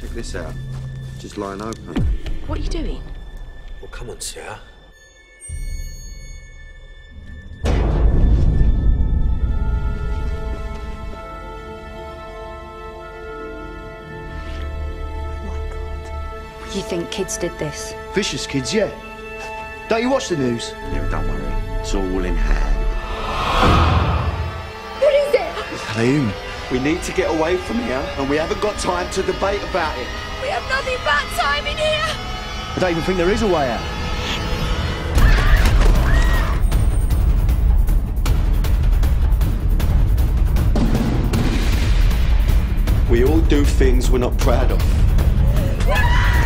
Check this out. Just lying open. What are you doing? Well, come on, Sarah. Oh you think kids did this? Vicious kids, yeah. Don't you watch the news? No, don't worry. It's all in hand. What is it? Liam. We need to get away from here, and we haven't got time to debate about it. We have nothing but time in here. I don't even think there is a way out. We all do things we're not proud of. Ah!